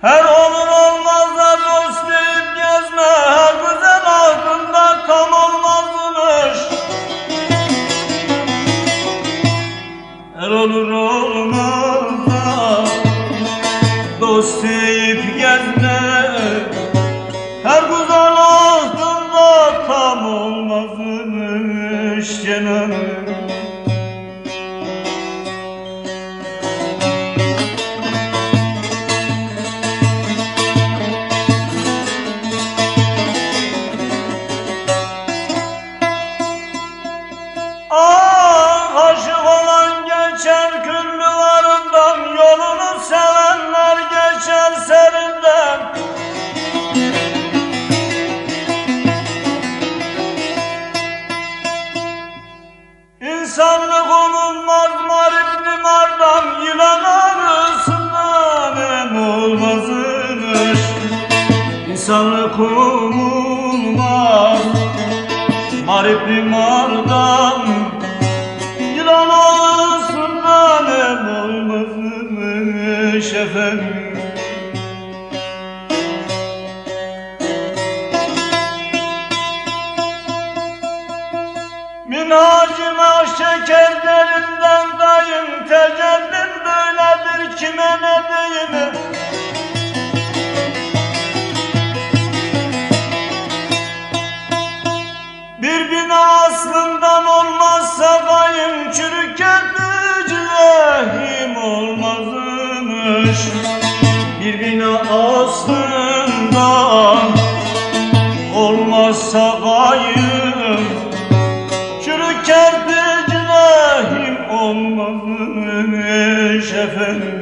Her olur olmaz da dost deyip gezme Her güzel aklında tam olmazmış. Her olur olmaz da dost deyip gezme Her güzel aklında tam olmazmış. Canım İnsanlık olunmaz marif limardan Yılan arısından em olmazmış. İnsanlık olunmaz Marif limardan Yılan ağzından em olmazmış. Efendim Minacıma şekerlerinden dayım Tecellim böyledir kime ne diyeyim? Bir bina aslından olmazsa kayın Çürük lehim olmazmış. Bir bina aslından olmazsa kayın Olmazmış efendim